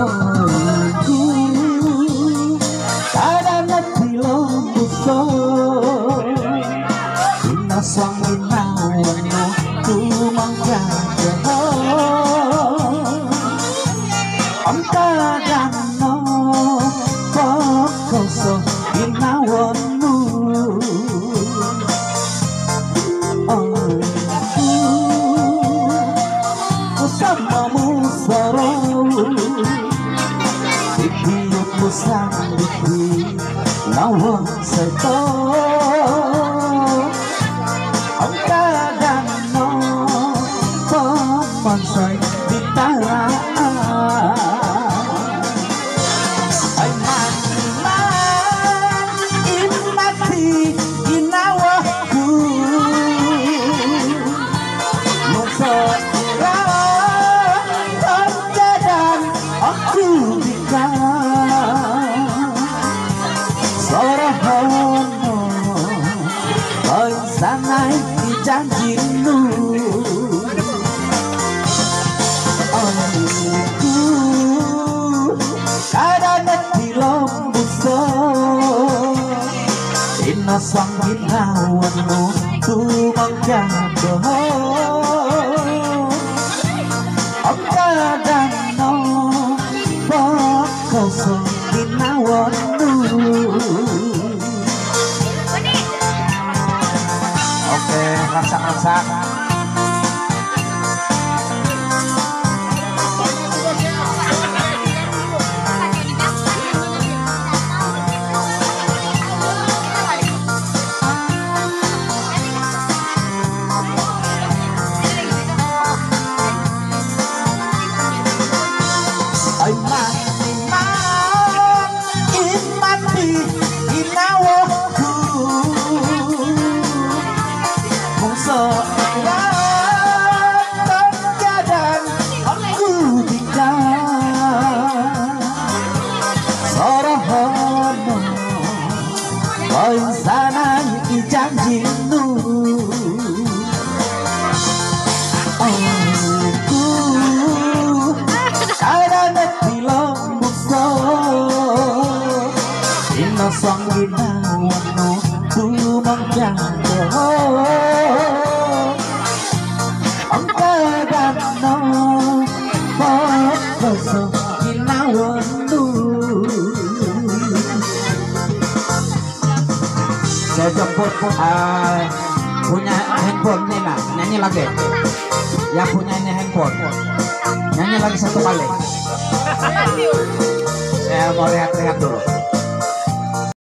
ku Kadang-kadang buso Inasang nào Nawa sa to. Ang kadang no Papansay bitara Ay man man Imati ginawa ko Masa Aku di kau sanai di janjimu Onyiku kadangnya di lombuso Ina sang binawan nuntu mangkang doho Kau sungkin awan dulu ginawan Inosong ginawano Tumangkado Ang kadano Pagkaso ginawano Saya jemput ah, punya handphone nila Nyanyi lagi. Yang punya ini handphone. Nyanyi lagi satu kali. Saya mau lihat-lihat dulu